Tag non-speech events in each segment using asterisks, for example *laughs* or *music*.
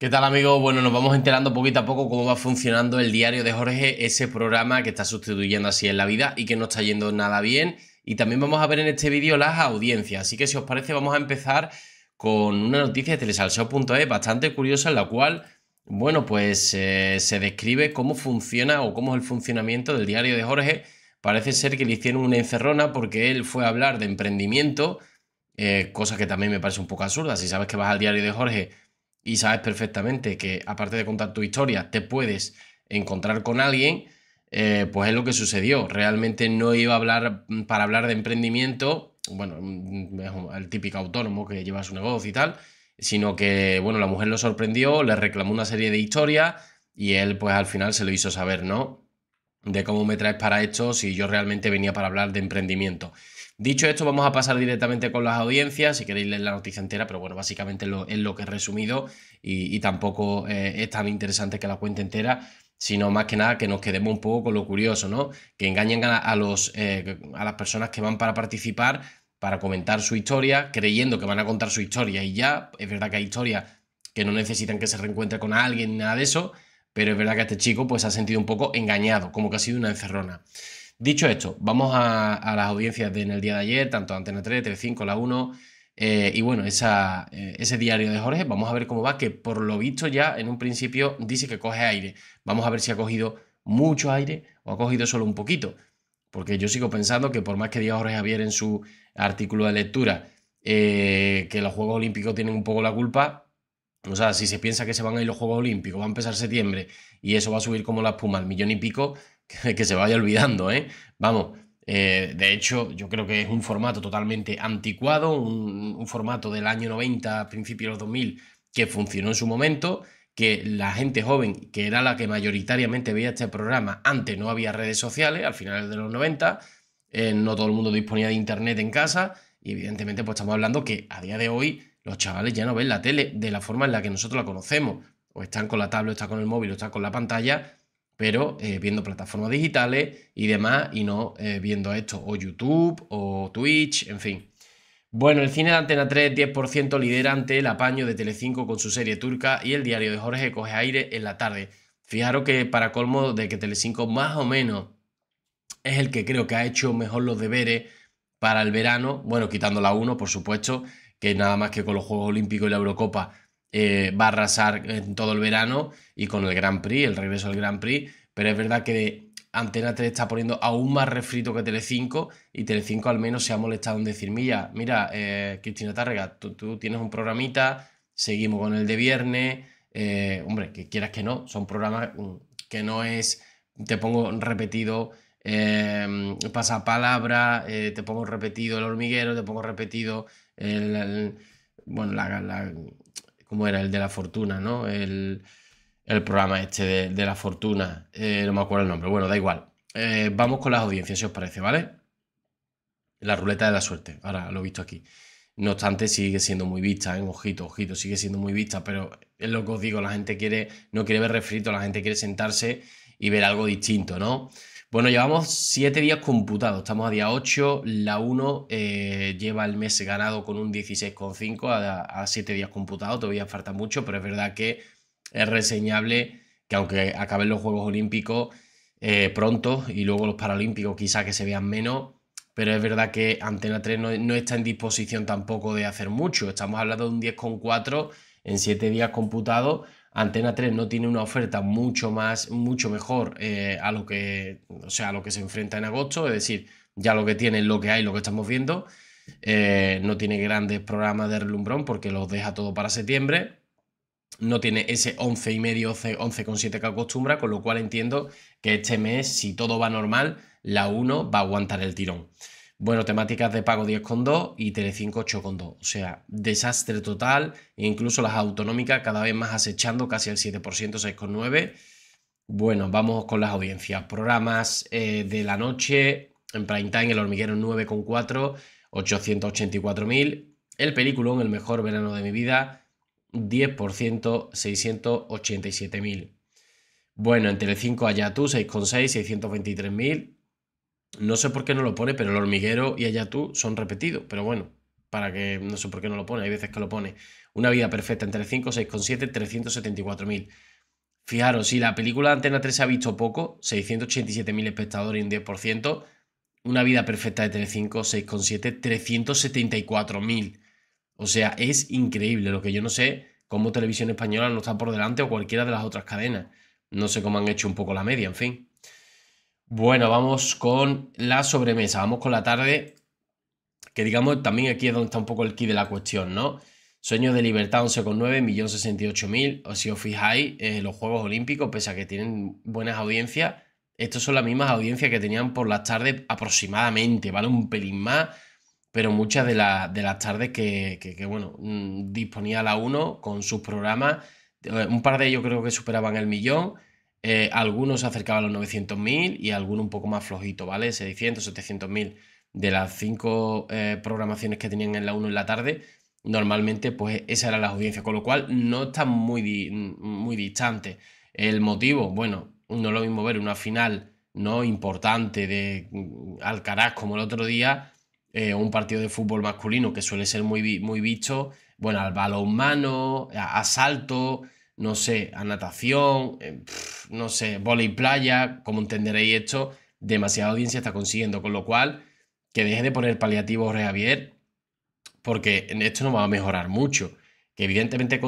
¿Qué tal amigos? Bueno, nos vamos enterando poquito a poco cómo va funcionando el diario de Jorge, ese programa que está sustituyendo así en la vida y que no está yendo nada bien. Y también vamos a ver en este vídeo las audiencias. Así que si os parece vamos a empezar con una noticia de telesalseo.es bastante curiosa en la cual, bueno, pues eh, se describe cómo funciona o cómo es el funcionamiento del diario de Jorge. Parece ser que le hicieron una encerrona porque él fue a hablar de emprendimiento, eh, cosa que también me parece un poco absurda. Si sabes que vas al diario de Jorge y sabes perfectamente que aparte de contar tu historia, te puedes encontrar con alguien, eh, pues es lo que sucedió. Realmente no iba a hablar mm, para hablar de emprendimiento, bueno, mm, el típico autónomo que lleva su negocio y tal, sino que, bueno, la mujer lo sorprendió, le reclamó una serie de historias y él pues al final se lo hizo saber, ¿no? De cómo me traes para esto si yo realmente venía para hablar de emprendimiento. Dicho esto, vamos a pasar directamente con las audiencias, si queréis leer la noticia entera, pero bueno, básicamente es lo que he resumido y, tampoco eh, es tan interesante que la cuente entera, sino más que nada que nos quedemos un poco con lo curioso, ¿no? Que engañen a, los, eh, a las personas que van para participar, para comentar su historia, creyendo que van a contar su historia y ya, es verdad que hay historias que no necesitan que se reencuentre con alguien, nada de eso, pero es verdad que este chico pues ha sentido un poco engañado, como que ha sido una encerrona. Dicho esto, vamos a, las audiencias de en el día de ayer, tanto Antena 3, Tele5, La 1, eh, y bueno, eh, ese diario de Jorge, vamos a ver cómo va, que por lo visto ya en un principio dice que coge aire. Vamos a ver si ha cogido mucho aire o ha cogido solo un poquito. Porque yo sigo pensando que por más que diga Jorge Javier en su artículo de lectura eh, que los Juegos Olímpicos tienen un poco la culpa, o sea, si se piensa que se van a ir los Juegos Olímpicos, va a empezar septiembre y eso va a subir como la espuma al millón y pico, *laughs* que, se vaya olvidando, ¿eh? Vamos, eh, de hecho, yo creo que es un formato totalmente anticuado, un, formato del año 90, principios de los 2000, que funcionó en su momento, que la gente joven, que era la que mayoritariamente veía este programa, antes no había redes sociales, al final de los 90, eh, no todo el mundo disponía de internet en casa, y evidentemente pues estamos hablando que a día de hoy los chavales ya no ven la tele de la forma en la que nosotros la conocemos, o están con la tablet, o están con el móvil, o están con la pantalla, pero eh, viendo plataformas digitales y demás, y no eh, viendo esto, o YouTube, o Twitch, en fin. Bueno, el cine de Antena 3, 10% lidera ante el apaño de Telecinco con su serie turca y el diario de Jorge coge aire en la tarde. Fijaros que para colmo de que Telecinco más o menos es el que creo que ha hecho mejor los deberes para el verano, bueno, quitando la 1, por supuesto, que nada más que con los Juegos Olímpicos y la Eurocopa eh, va a arrasar en todo el verano y con el Grand Prix, el regreso al Grand Prix, pero es verdad que Antena 3 está poniendo aún más refrito que Telecinco y Telecinco al menos se ha molestado en decir, mira, mira, eh, Cristina Tárrega, tú, tienes un programita, seguimos con el de viernes, eh, hombre, que quieras que no, son programas mm, que no es, te pongo repetido eh, pasapalabra, te pongo repetido el hormiguero, te pongo repetido el, bueno, la, ¿cómo era? El de la fortuna, ¿no? El, programa este de, la fortuna, eh, no me acuerdo el nombre, bueno, da igual. Eh, vamos con las audiencias, si os parece, ¿vale? La ruleta de la suerte, ahora lo he visto aquí. No obstante, sigue siendo muy vista, en ¿eh? ojito, ojito, sigue siendo muy vista, pero es lo que os digo, la gente quiere, no quiere ver refrito, la gente quiere sentarse y ver algo distinto, ¿no? Bueno, llevamos 7 días computados, estamos a día 8, la 1 eh, lleva el mes ganado con un 16,5 a, 7 días computados, todavía falta mucho, pero es verdad que es reseñable que aunque acaben los Juegos Olímpicos eh, pronto y luego los Paralímpicos quizá que se vean menos, pero es verdad que Antena 3 no, no está en disposición tampoco de hacer mucho, estamos hablando de un 10,4 en 7 días computados Antena 3 no tiene una oferta mucho más, mucho mejor eh, a lo que, o sea, a lo que se enfrenta en agosto, es decir, ya lo que tiene lo que hay, lo que estamos viendo. Eh, no tiene grandes programas de relumbrón porque los deja todo para septiembre. No tiene ese 11 y medio, 11,7 que acostumbra, con lo cual entiendo que este mes, si todo va normal, la 1 va a aguantar el tirón. Bueno, temáticas de pago 10,2 y Telecinco 8,2. O sea, desastre total. E incluso las autonómicas cada vez más acechando casi el 7%, 6,9. Bueno, vamos con las audiencias. Programas eh, de la noche. En prime time, El Hormiguero 9,4, 884.000. El Peliculón, El Mejor Verano de mi Vida, 10%, 687.000. Bueno, en Telecinco Ayatú 6,6, 623.000. No sé por qué no lo pone, pero el hormiguero y allá tú son repetidos. Pero bueno, para que no sé por qué no lo pone, hay veces que lo pone. Una vida perfecta entre 5, 6,7, 374.000. Fijaros, si la película Antena 3 se ha visto poco, 687.000 espectadores y un 10%, una vida perfecta de Telecinco, 6,7, 374.000. O sea, es increíble. Lo que yo no sé cómo Televisión Española no está por delante o cualquiera de las otras cadenas. No sé cómo han hecho un poco la media, en fin. Bueno, vamos con la sobremesa. Vamos con la tarde, que digamos también aquí es donde está un poco el key de la cuestión, ¿no? Sueños de libertad 11,9, 1.068.000. O si os fijáis, eh, los Juegos Olímpicos, pese a que tienen buenas audiencias, estos son las mismas audiencias que tenían por las tardes aproximadamente, ¿vale? Un pelín más, pero muchas de, de las tardes que, bueno, mm, disponía la 1 con sus programas, eh, un par de ellos creo que superaban el millón, eh, algunos se acercaban a los 900.000 y algunos un poco más flojitos, ¿vale? 600, 700.000 de las cinco eh, programaciones que tenían en la 1 en la tarde, normalmente pues esa era la audiencia, con lo cual no está muy, muy distante. El motivo, bueno, no es lo mismo ver una final no importante de mm, Alcaraz como el otro día, eh, un partido de fútbol masculino que suele ser muy, muy visto, bueno, al balonmano, a, salto, no sé, a natación, eh, no sé, y playa, como entenderéis esto, demasiada audiencia está consiguiendo, con lo cual, que deje de poner paliativos Javier, porque esto no va a mejorar mucho. Que evidentemente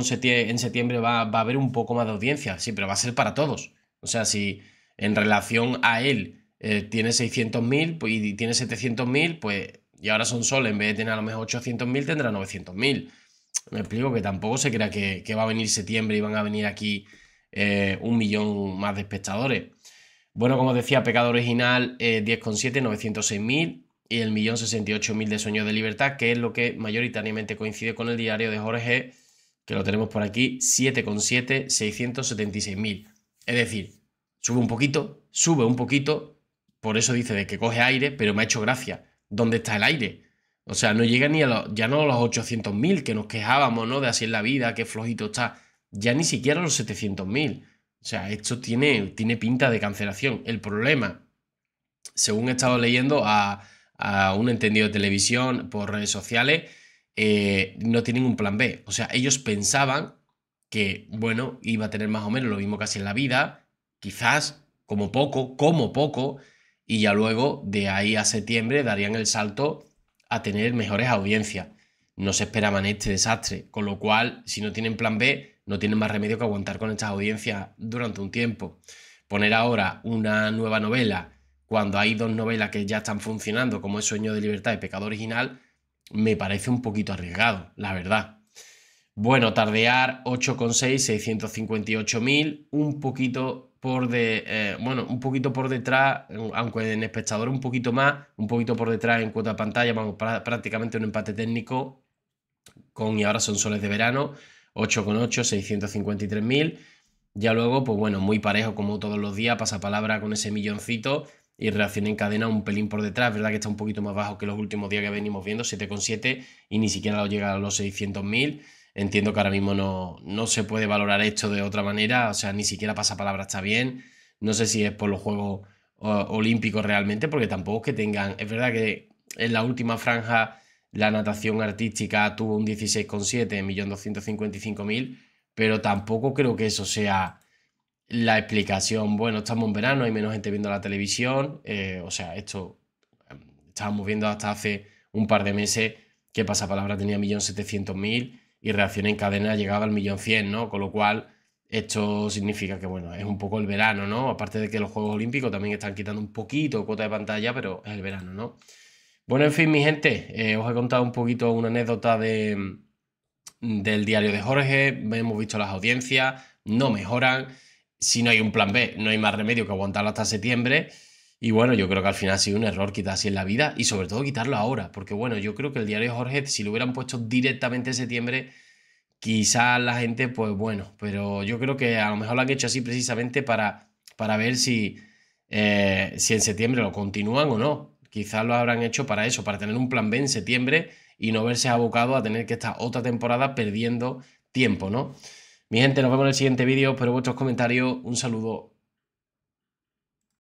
en septiembre va, va a haber un poco más de audiencia, sí, pero va a ser para todos. O sea, si en relación a él eh, tiene 600.000 pues, y tiene 700.000, pues, y ahora son sol, en vez de tener a lo mejor 800.000, tendrá 900.000. Me explico que tampoco se crea que, va a venir septiembre y van a venir aquí eh, un millón más de espectadores. Bueno, como decía, pecado original eh, 10,7, 906.000 y el millón 68.000 de Sueños de Libertad, que es lo que mayoritariamente coincide con el diario de Jorge, que lo tenemos por aquí, 7,7, 676.000. Es decir, sube un poquito, sube un poquito, por eso dice de que coge aire, pero me ha hecho gracia. ¿Dónde está el aire? O sea, no llega ni a los, ya no a los 800.000 que nos quejábamos, ¿no? De así en la vida, qué flojito está. Ya ni siquiera a los 700.000. O sea, esto tiene, tiene pinta de cancelación. El problema, según he estado leyendo a, un entendido de televisión por redes sociales, eh, no tienen un plan B. O sea, ellos pensaban que, bueno, iba a tener más o menos lo mismo casi en la vida, quizás como poco, como poco, y ya luego de ahí a septiembre darían el salto a tener mejores audiencias. No se esperaban este desastre, con lo cual, si no tienen plan B, no tienen más remedio que aguantar con estas audiencias durante un tiempo. Poner ahora una nueva novela cuando hay dos novelas que ya están funcionando, como es Sueño de Libertad y Pecado Original, me parece un poquito arriesgado, la verdad. Bueno, tardear 8,6, 658.000, un poquito por de, eh, bueno, un poquito por detrás, aunque en espectador un poquito más, un poquito por detrás en cuota de pantalla, vamos, prácticamente un empate técnico con y ahora son soles de verano, 8,8, 653.000. Ya luego, pues bueno, muy parejo como todos los días, pasa palabra con ese milloncito y reacción en cadena un pelín por detrás, verdad que está un poquito más bajo que los últimos días que venimos viendo, 7,7 y ni siquiera lo llega a los 600.000. Entiendo que ahora mismo no, no se puede valorar esto de otra manera, o sea, ni siquiera pasa palabra está bien. No sé si es por los Juegos Olímpicos realmente, porque tampoco es que tengan. Es verdad que en la última franja la natación artística tuvo un 16,7, 1.255.000, pero tampoco creo que eso sea la explicación. Bueno, estamos en verano, hay menos gente viendo la televisión, eh, o sea, esto em, estábamos viendo hasta hace un par de meses que pasapalabra tenía 1.700.000 y reacción en cadena llegaba al millón cien, ¿no? Con lo cual, esto significa que, bueno, es un poco el verano, ¿no? Aparte de que los Juegos Olímpicos también están quitando un poquito cuota de pantalla, pero es el verano, ¿no? Bueno, en fin, mi gente, eh, os he contado un poquito una anécdota de, del diario de Jorge, hemos visto las audiencias, no mejoran, si no hay un plan B, no hay más remedio que aguantarlo hasta septiembre. Y bueno, yo creo que al final ha sido un error quitar así en la vida y sobre todo quitarlo ahora, porque bueno, yo creo que el diario Jorge, si lo hubieran puesto directamente en septiembre, quizás la gente, pues bueno, pero yo creo que a lo mejor lo han hecho así precisamente para, para ver si, eh, si en septiembre lo continúan o no. Quizás lo habrán hecho para eso, para tener un plan B en septiembre y no verse abocado a tener que estar otra temporada perdiendo tiempo, ¿no? Mi gente, nos vemos en el siguiente vídeo, espero vuestros comentarios, un saludo